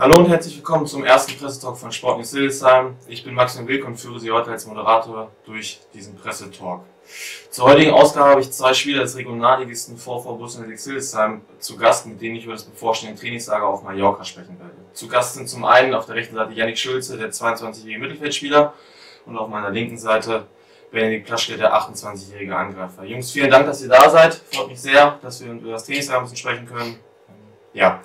Hallo und herzlich willkommen zum ersten Pressetalk von Sportnews Hildesheim. Ich bin Maximilian Wilk und führe Sie heute als Moderator durch diesen Pressetalk. Zur heutigen Ausgabe habe ich zwei Spieler des Regionalligisten VV Busenelix Hildesheim zu Gast, mit denen ich über das bevorstehende Trainingslager auf Mallorca sprechen werde. Zu Gast sind zum einen auf der rechten Seite Yannick Schulze, der 22-jährige Mittelfeldspieler, und auf meiner linken Seite Benedikt Plaschke, der 28-jährige Angreifer. Jungs, vielen Dank, dass ihr da seid. Freut mich sehr, dass wir über das Trainingslager ein bisschen sprechen können. Ja.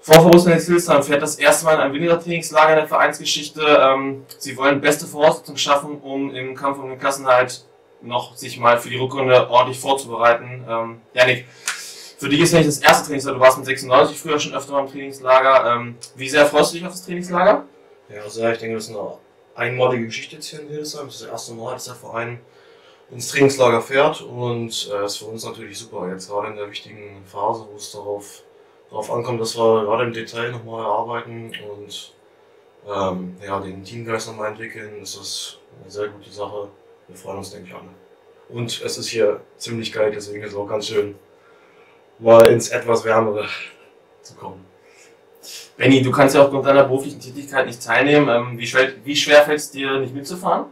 VfB Busenelix Hildesheim fährt das erste Mal in ein in der Vereinsgeschichte. Ähm, sie wollen beste Voraussetzungen schaffen, um im Kampf um den Klassenhalt noch sich mal für die Rückrunde ordentlich vorzubereiten. Ähm, Janik, für dich ist ja nicht das erste Trainingslager, du warst mit 96 früher schon öfter mal im Trainingslager. Ähm, wie sehr freust du dich auf das Trainingslager? Ja, also ich denke, das ist eine einmalige Geschichte jetzt hier in Hildesheim. Das ist das erste Mal, dass der Verein ins Trainingslager fährt und äh, ist für uns natürlich super. Jetzt gerade in der wichtigen Phase, wo es darauf, darauf ankommt, dass wir gerade im Detail nochmal arbeiten und ähm, ja, den Teamgeist nochmal entwickeln, ist das eine sehr gute Sache. Wir freuen uns, denke ich, alle. Und es ist hier ziemlich kalt, deswegen ist es auch ganz schön, mal ins etwas wärmere zu kommen. Benny, du kannst ja aufgrund deiner beruflichen Tätigkeit nicht teilnehmen. Ähm, wie, schwer, wie schwer fällt es dir, nicht mitzufahren?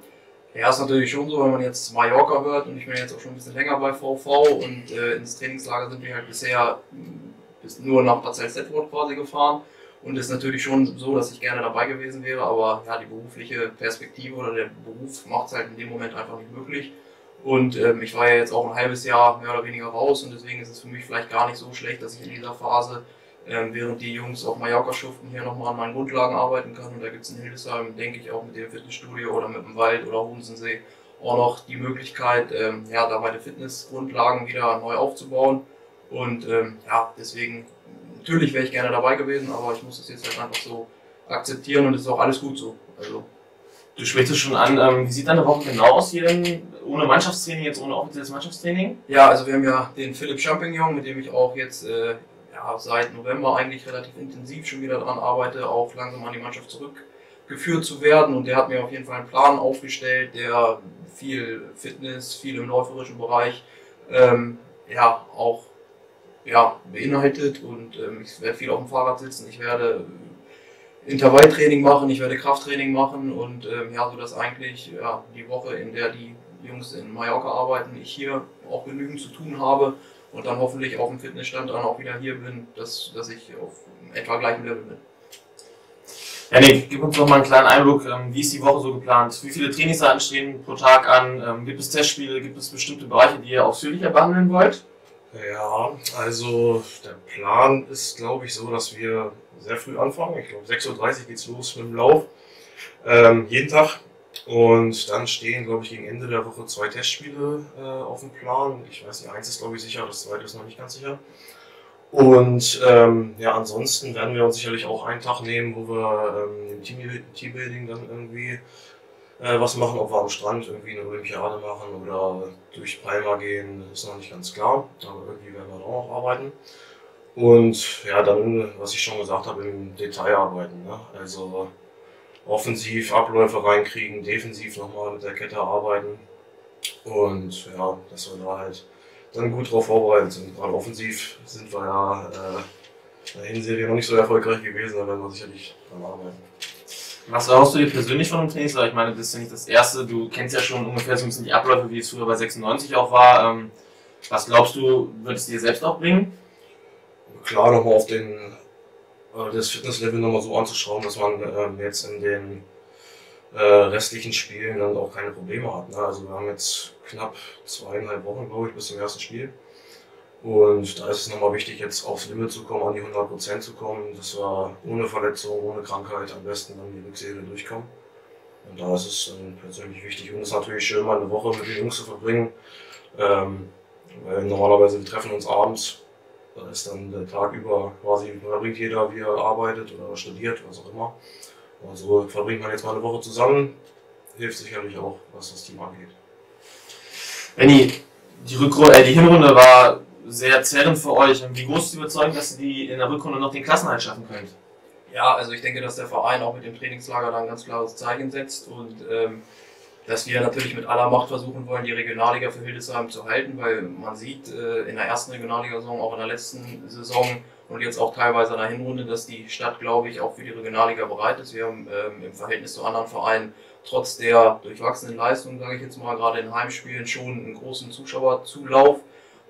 Ja, ist natürlich schon so, wenn man jetzt Mallorca hört und ich bin jetzt auch schon ein bisschen länger bei VV und äh, ins Trainingslager sind wir halt bisher bis nur nach Bad Salzdetwold quasi gefahren. Und ist natürlich schon so, dass ich gerne dabei gewesen wäre, aber ja, die berufliche Perspektive oder der Beruf macht es halt in dem Moment einfach nicht möglich. Und ähm, ich war ja jetzt auch ein halbes Jahr mehr oder weniger raus und deswegen ist es für mich vielleicht gar nicht so schlecht, dass ich in dieser Phase, ähm, während die Jungs auf Mallorca schuften, hier nochmal an meinen Grundlagen arbeiten kann. Und da gibt es in Hildesheim, denke ich, auch mit dem Fitnessstudio oder mit dem Wald oder Hodensensee auch noch die Möglichkeit, ähm, ja, da meine Fitnessgrundlagen wieder neu aufzubauen. Und ähm, ja, deswegen natürlich wäre ich gerne dabei gewesen, aber ich muss es jetzt halt einfach so akzeptieren und es ist auch alles gut so. Also. Du sprichst es schon an, ähm, wie sieht deine Woche genau aus hier denn ohne Mannschaftstraining, jetzt ohne offizielles Mannschaftstraining? Ja, also wir haben ja den Philipp Champignon, mit dem ich auch jetzt äh, ja, seit November eigentlich relativ intensiv schon wieder daran arbeite, auch langsam an die Mannschaft zurückgeführt zu werden und der hat mir auf jeden Fall einen Plan aufgestellt, der viel Fitness, viel im läuferischen Bereich ähm, ja auch ja, beinhaltet und ähm, ich werde viel auf dem Fahrrad sitzen, ich werde Intervalltraining machen, ich werde Krafttraining machen und ähm, ja, so dass eigentlich ja, die Woche, in der die Jungs in Mallorca arbeiten, ich hier auch genügend zu tun habe und dann hoffentlich auf dem Fitnessstand dann auch wieder hier bin, dass, dass ich auf etwa gleichem Level bin. Janik, gib uns noch mal einen kleinen Einblick, ähm, wie ist die Woche so geplant? Wie viele Trainingsarten stehen pro Tag an? Ähm, gibt es Testspiele? Gibt es bestimmte Bereiche, die ihr ausführlicher behandeln wollt? Ja, also der Plan ist, glaube ich, so, dass wir sehr früh anfangen. Ich glaube, 6.30 Uhr geht's los mit dem Lauf. Ähm, jeden Tag. Und dann stehen, glaube ich, gegen Ende der Woche zwei Testspiele äh, auf dem Plan. Ich weiß nicht, eins ist, glaube ich, sicher, das zweite ist noch nicht ganz sicher. Und ähm, ja, ansonsten werden wir uns sicherlich auch einen Tag nehmen, wo wir ähm, im Teambuilding dann irgendwie äh, was machen, ob wir am Strand irgendwie eine Olympiade machen oder durch Palma gehen, ist noch nicht ganz klar. Aber irgendwie werden wir da auch noch arbeiten. Und ja, dann, was ich schon gesagt habe, im Detail arbeiten. Ne? Also offensiv Abläufe reinkriegen, defensiv nochmal mit der Kette arbeiten. Und ja, dass wir da halt dann gut drauf vorbereitet sind. Gerade offensiv sind wir ja äh, in der Hinserie noch nicht so erfolgreich gewesen, da werden wir sicherlich dran arbeiten. Was erhoffst du dir persönlich von dem Trainingslager? Ich meine, das ist ja nicht das erste. Du kennst ja schon ungefähr so ein bisschen die Abläufe, wie es früher bei 96 auch war. Ähm, was glaubst du, wird es dir selbst auch bringen? Klar, nochmal auf den, äh, das Fitnesslevel nochmal so anzuschauen, dass man ähm, jetzt in den äh, restlichen Spielen dann auch keine Probleme hat. Ne? Also wir haben jetzt knapp zweieinhalb Wochen, glaube ich, bis zum ersten Spiel. Und da ist es nochmal wichtig, jetzt aufs Limit zu kommen, an die 100% zu kommen, dass wir ohne Verletzung, ohne Krankheit am besten dann die Rückserie durchkommen. Und da ist es dann persönlich wichtig. Und es ist natürlich schön, mal eine Woche mit den Jungs zu verbringen. Ähm, weil normalerweise wir treffen uns abends. Da ist dann der Tag über quasi, da bringt jeder, wie er arbeitet oder studiert, was auch immer. Und so verbringt man jetzt mal eine Woche zusammen. Hilft sicherlich auch, was das Team angeht. Benni, die, Rückrunde, äh, die Hinrunde war sehr zerrend für euch. Wie groß ist die Überzeugung, dass ihr in der Rückrunde noch den Klassenhalt schaffen könnt? Ja, also ich denke, dass der Verein auch mit dem Trainingslager da ein ganz klares Zeichen setzt und ähm, dass wir natürlich mit aller Macht versuchen wollen, die Regionalliga für Hildesheim zu halten, weil man sieht äh, in der ersten Regionalliga-Saison, auch in der letzten Saison, und jetzt auch teilweise in der Hinrunde, dass die Stadt, glaube ich, auch für die Regionalliga bereit ist. Wir haben ähm, im Verhältnis zu anderen Vereinen trotz der durchwachsenen Leistung, sage ich jetzt mal, gerade in Heimspielen schon einen großen Zuschauerzulauf.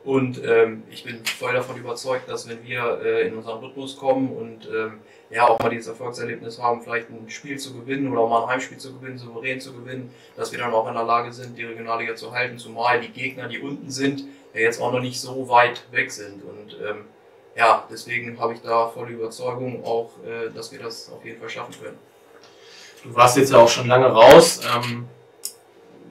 Und ähm, ich bin voll davon überzeugt, dass wenn wir äh, in unseren Rhythmus kommen und ähm, ja auch mal dieses Erfolgserlebnis haben, vielleicht ein Spiel zu gewinnen oder mal ein Heimspiel zu gewinnen, souverän zu gewinnen, dass wir dann auch in der Lage sind, die Regionalliga zu halten, zumal die Gegner, die unten sind, ja jetzt auch noch nicht so weit weg sind. Und ähm, ja, deswegen habe ich da volle Überzeugung auch, äh, dass wir das auf jeden Fall schaffen können. Du warst jetzt ja auch schon lange raus. Ähm,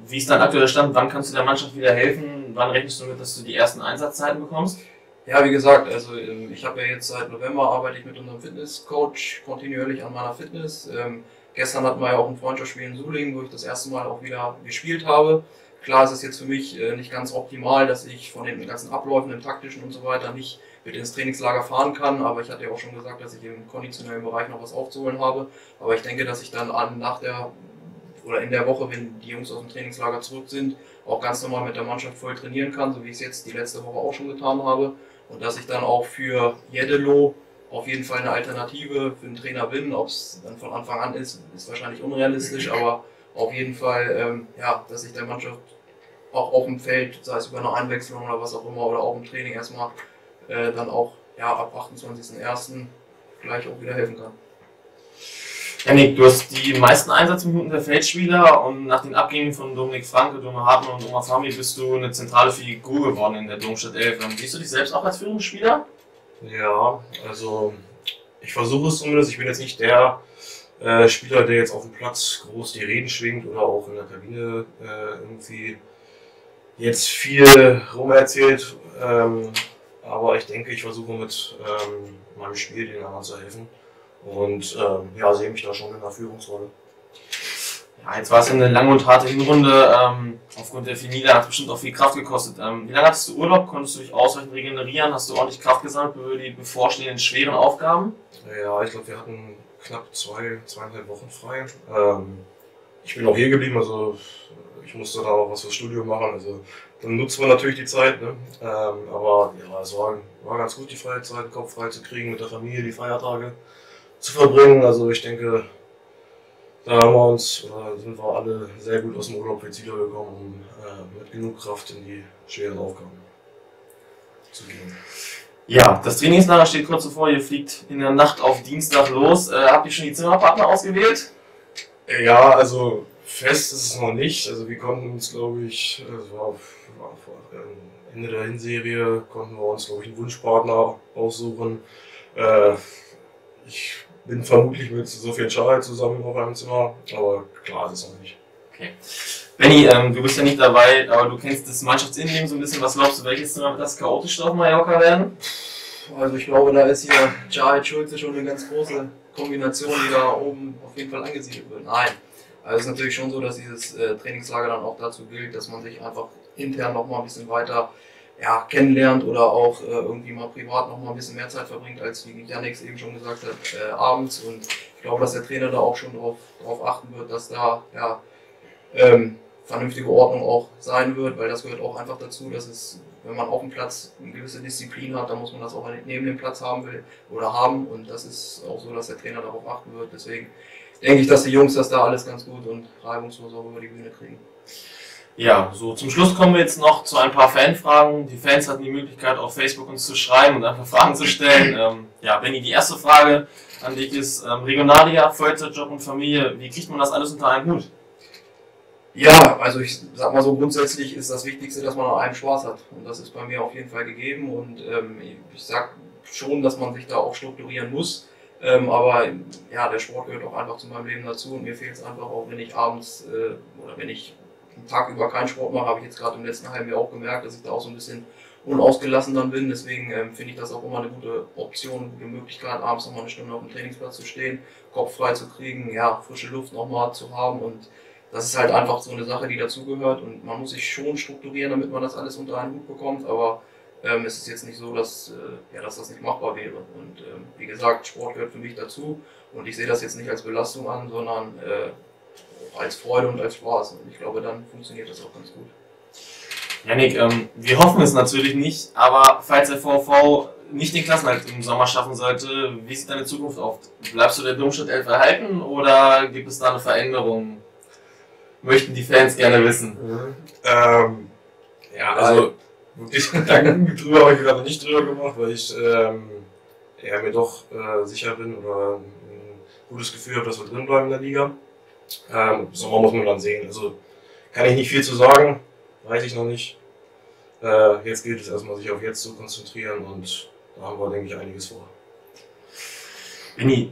wie ist dein aktueller Stand? Wann kannst du der Mannschaft wieder helfen? Wann rechnest du damit, dass du die ersten Einsatzzeiten bekommst? Ja, wie gesagt, also ähm, ich habe ja jetzt seit November arbeite ich mit unserem Fitnesscoach kontinuierlich an meiner Fitness. Ähm, gestern hatten wir ja auch ein Freundschaftsspiel in Suling, wo ich das erste Mal auch wieder gespielt habe. Klar ist es jetzt für mich äh, nicht ganz optimal, dass ich von den ganzen Abläufen, im taktischen und so weiter nicht mit ins Trainingslager fahren kann, aber ich hatte ja auch schon gesagt, dass ich im konditionellen Bereich noch was aufzuholen habe. Aber ich denke, dass ich dann an, nach der oder in der Woche, wenn die Jungs aus dem Trainingslager zurück sind, auch ganz normal mit der Mannschaft voll trainieren kann, so wie ich es jetzt die letzte Woche auch schon getan habe. Und dass ich dann auch für Jedelo auf jeden Fall eine Alternative für den Trainer bin. Ob es dann von Anfang an ist, ist wahrscheinlich unrealistisch, aber auf jeden Fall, ähm, ja, dass ich der Mannschaft auch auf dem Feld, sei es über eine Einwechslung oder was auch immer, oder auch im Training erstmal äh, dann auch ja, ab 28.01. gleich auch wieder helfen kann. Janik, du hast die meisten Einsatzminuten der Feldspieler und nach den Abgängen von Dominik Franke, Dome Hartmann und Oma Fami bist du eine zentrale Figur geworden in der Domstadt 11. Ähm, siehst du dich selbst auch als Führungsspieler? Ja, also ich versuche es zumindest. Ich bin jetzt nicht der äh, Spieler, der jetzt auf dem Platz groß die Reden schwingt oder auch in der Kabine äh, irgendwie jetzt viel rumerzählt. Ähm, aber ich denke, ich versuche mit ähm, meinem Spiel den anderen zu helfen. Und ähm, ja, sehe mich da schon in der Führungsrolle. Ja, jetzt war es eine lange und harte Hinrunde. Ähm, aufgrund der Finale hat es bestimmt auch viel Kraft gekostet. Ähm, wie lange hattest du Urlaub? Konntest du dich ausreichend regenerieren? Hast du ordentlich Kraft gesammelt für die bevorstehenden schweren Aufgaben? Ja, ich glaube, wir hatten knapp zwei, zweieinhalb Wochen frei. Ähm, ich bin auch hier geblieben, also ich musste da auch was fürs Studium machen. Also dann nutzt man natürlich die Zeit. Ne? Ähm, aber ja, es war, war ganz gut, die freie Zeit, Kopf frei zu kriegen, mit der Familie die Feiertage zu verbringen. Also ich denke, da haben wir uns, oder sind wir alle sehr gut aus dem Urlaub jetzt wiedergekommen, um äh, mit genug Kraft in die schweren Aufgaben zu gehen. Ja, das Trainingslager steht kurz zuvor, ihr fliegt in der Nacht auf Dienstag los. Äh, habt ihr schon die Zimmerpartner ausgewählt? Ja, also fest ist es noch nicht. Also wir konnten uns, glaube ich, es war, war vor Ende der Hinserie, konnten wir uns, glaube ich, einen Wunschpartner aussuchen. Äh, ich bin vermutlich mit Sophie Schal zusammen auf einem Zimmer, aber klar ist es noch nicht. Okay. Benny, ähm, du bist ja nicht dabei, aber du kennst das Mannschaftsinnenleben so ein bisschen. Was glaubst du, welches Zimmer wird das chaotisch auf Mallorca werden? Also ich glaube, da ist hier Jared Schulze schon eine ganz große Kombination, die da oben auf jeden Fall angesiedelt wird. Nein. Also es ist natürlich schon so, dass dieses äh, Trainingslager dann auch dazu gilt, dass man sich einfach intern noch mal ein bisschen weiter ja, kennenlernt oder auch äh, irgendwie mal privat noch mal ein bisschen mehr Zeit verbringt, als wie Janik eben schon gesagt hat, äh, abends. Und ich glaube, dass der Trainer da auch schon darauf drauf achten wird, dass da ja, ähm, vernünftige Ordnung auch sein wird, weil das gehört auch einfach dazu, dass es, wenn man auf dem Platz eine gewisse Disziplin hat, dann muss man das auch neben dem Platz haben will oder haben. Und das ist auch so, dass der Trainer darauf achten wird. Deswegen denke ich, dass die Jungs das da alles ganz gut und reibungslos auch über die Bühne kriegen. Ja, so zum Schluss kommen wir jetzt noch zu ein paar Fanfragen. Die Fans hatten die Möglichkeit, auf Facebook uns zu schreiben und einfach Fragen zu stellen. Ähm, ja, Benny, die erste Frage an dich ist ähm, Regionalliga, Vollzeitjob und Familie. Wie kriegt man das alles unter einen Hut? Ja, also ich sag mal so, grundsätzlich ist das Wichtigste, dass man an einem Spaß hat. Und das ist bei mir auf jeden Fall gegeben. Und ähm, ich sag schon, dass man sich da auch strukturieren muss. Ähm, aber ja, der Sport gehört auch einfach zu meinem Leben dazu. Und mir fehlt es einfach auch, wenn ich abends äh, oder wenn ich einen Tag über keinen Sport mache, habe ich jetzt gerade im letzten halben Jahr auch gemerkt, dass ich da auch so ein bisschen unausgelassen dann bin. Deswegen ähm, finde ich das auch immer eine gute Option, eine gute Möglichkeit, abends nochmal eine Stunde auf dem Trainingsplatz zu stehen, Kopf frei zu kriegen, ja, frische Luft nochmal zu haben und das ist halt einfach so eine Sache, die dazugehört und man muss sich schon strukturieren, damit man das alles unter einen Hut bekommt, aber ähm, es ist jetzt nicht so, dass, äh, ja, dass das nicht machbar wäre. Und ähm, wie gesagt, Sport gehört für mich dazu und ich sehe das jetzt nicht als Belastung an, sondern äh, als Freude und als Spaß. Und ich glaube, dann funktioniert das auch ganz gut. Janik, ähm, wir hoffen es natürlich nicht, aber falls der VV nicht den Klassenhalt im Sommer schaffen sollte, wie sieht deine Zukunft auf? Bleibst du der Domstadt 11 erhalten oder gibt es da eine Veränderung? Möchten die Fans gerne wissen. Ähm, ja, also wirklich Gedanken drüber habe ich gerade nicht drüber gemacht, weil ich ähm, eher mir doch äh, sicher bin oder ein gutes Gefühl habe, dass wir drin bleiben in der Liga. Ähm, Sommer muss man dann sehen. Also kann ich nicht viel zu sagen, weiß ich noch nicht. Äh, jetzt gilt es erstmal, sich auf jetzt zu konzentrieren und da haben wir, denke ich, einiges vor. Benni,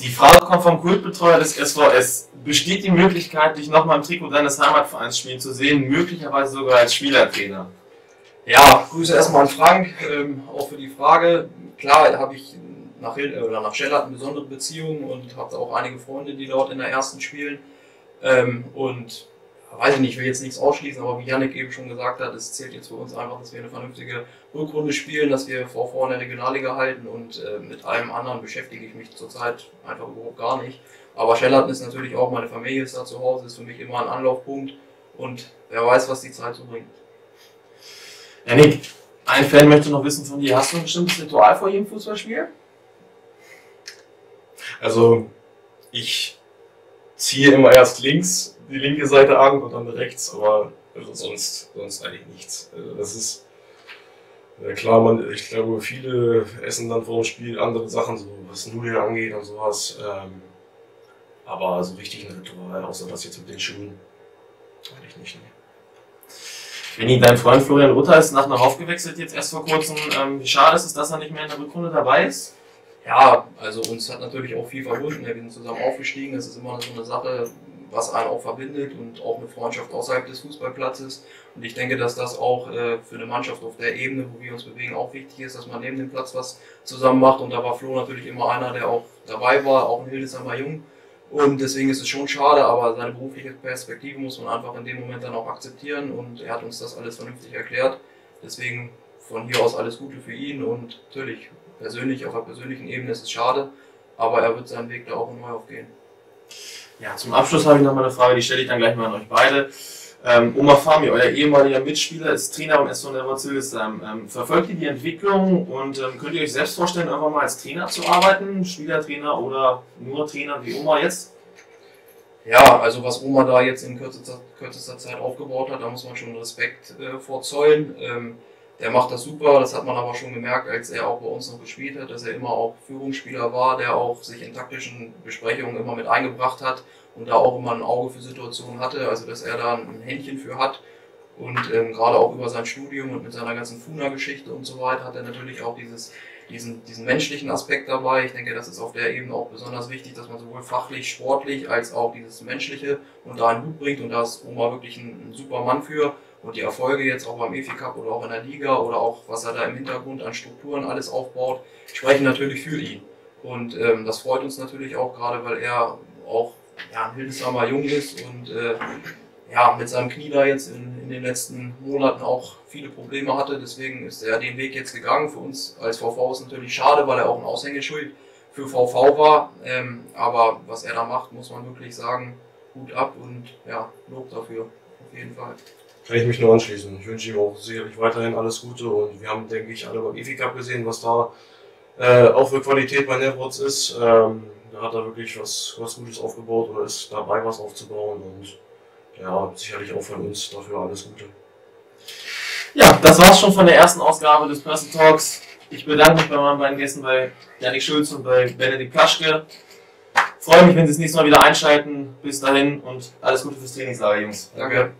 die Frage kommt vom Kultbetreuer des SVS. Besteht die Möglichkeit, dich nochmal im Trikot deines Heimatvereins spielen zu sehen, möglicherweise sogar als Spielertrainer? Ja, Grüße erstmal an Frank, ähm, auch für die Frage. Klar habe ich nach, Hild oder nach Schellert eine besondere Beziehung und habe auch einige Freunde, die dort in der ersten spielen. Ähm, und weiß ich nicht, ich will jetzt nichts ausschließen, aber wie Yannick eben schon gesagt hat, es zählt jetzt für uns einfach, dass wir eine vernünftige Rückrunde spielen, dass wir vor vorne Regionalliga halten und äh, mit allem anderen beschäftige ich mich zurzeit einfach überhaupt gar nicht. Aber Schellerten ist natürlich auch, meine Familie ist da zu Hause, ist für mich immer ein Anlaufpunkt und wer weiß, was die Zeit so bringt. Yannick, ein Fan möchte noch wissen von dir, hast du ein bestimmtes Ritual vor jedem Fußballspiel? Also ich ziehe immer erst links die linke Seite an und dann rechts, aber also sonst, sonst eigentlich nichts. Also das ist klar, man, ich glaube, viele essen dann vor dem Spiel andere Sachen, so was Nudeln angeht und sowas. Ähm, aber so richtig ein Ritual, außer das jetzt mit den Schuhen, eigentlich nicht. Nee. Benni, dein Freund Florian Rutter ist nach Narauf gewechselt jetzt erst vor kurzem. Ähm, wie schade ist es, dass er nicht mehr in der Rückrunde dabei ist? Ja, also uns hat natürlich auch viel verbunden. Wir sind zusammen aufgestiegen. Das ist immer so eine Sache, was einen auch verbindet und auch eine Freundschaft außerhalb des Fußballplatzes. Und ich denke, dass das auch äh, für eine Mannschaft auf der Ebene, wo wir uns bewegen, auch wichtig ist, dass man neben dem Platz was zusammen macht. Und da war Flo natürlich immer einer, der auch dabei war, auch ein Hildesheimer Jung. Und deswegen ist es schon schade, aber seine berufliche Perspektive muss man einfach in dem Moment dann auch akzeptieren. Und er hat uns das alles vernünftig erklärt. Deswegen von hier aus alles Gute für ihn und natürlich persönlich, auf der persönlichen Ebene ist es schade, aber er wird seinen Weg da auch neu aufgehen. Ja, zum Abschluss habe ich noch mal eine Frage, die stelle ich dann gleich mal an euch beide. Ähm, Omar Fami, euer ehemaliger Mitspieler, ist Trainer beim SV Neverzildesheim. Ähm, verfolgt ihr die Entwicklung und ähm, könnt ihr euch selbst vorstellen, einfach mal als Trainer zu arbeiten? Spielertrainer oder nur Trainer wie Omar jetzt? Ja, also was Omar da jetzt in kürzester, kürzester Zeit aufgebaut hat, da muss man schon Respekt äh, vorzollen. Ähm, der macht das super, das hat man aber schon gemerkt, als er auch bei uns noch gespielt hat, dass er immer auch Führungsspieler war, der auch sich in taktischen Besprechungen immer mit eingebracht hat und da auch immer ein Auge für Situationen hatte, also dass er da ein Händchen für hat. Und ähm, gerade auch über sein Studium und mit seiner ganzen Funa-Geschichte und so weiter hat er natürlich auch dieses, diesen, diesen menschlichen Aspekt dabei. Ich denke, das ist auf der Ebene auch besonders wichtig, dass man sowohl fachlich, sportlich als auch dieses Menschliche unter einen Hut bringt. Und da ist Oma wirklich ein, ein super Mann für. Und die Erfolge jetzt auch beim EFI Cup oder auch in der Liga oder auch was er da im Hintergrund an Strukturen alles aufbaut, sprechen natürlich für ihn. Und ähm, das freut uns natürlich auch gerade, weil er auch ja, ein Hildesheimer Jung ist und äh, ja, mit seinem Knie da jetzt in, in den letzten Monaten auch viele Probleme hatte. Deswegen ist er den Weg jetzt gegangen. Für uns als VV ist natürlich schade, weil er auch ein Aushängeschild für VV war. Ähm, aber was er da macht, muss man wirklich sagen, gut ab und ja, Lob dafür. Auf jeden Fall. Kann ich mich nur anschließen. Ich wünsche ihm auch sicherlich weiterhin alles Gute und wir haben, denke ich, alle beim EFI Cup gesehen, was da äh, auch für Qualität bei Nevrots ist. Ähm, da hat er wirklich was, was Gutes aufgebaut oder ist dabei, was aufzubauen und ja, sicherlich auch von uns dafür alles Gute. Ja, das war's schon von der ersten Ausgabe des Person Talks. Ich bedanke mich bei meinen beiden Gästen, bei Janik Schulz und bei Benedikt Plaschke. Freue mich, wenn Sie das nächste Mal wieder einschalten. Bis dahin und alles Gute fürs Trainingslager, Jungs. Danke.